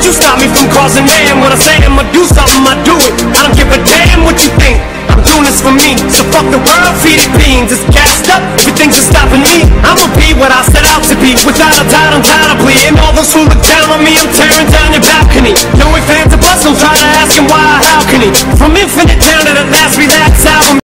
you stop me from causing man? When I say I'ma do something, I do it. I don't give a damn what you think. I'm doing this for me. So fuck the world, feed it beans. It's gassed up, everything's just stopping me? I'ma be what I set out to be. Without a doubt, I'm tired of bleeding. All those who look down on me, I'm tearing down your balcony. Knowing fans of us, I'm trying to ask him why, how can he From infinite down to the last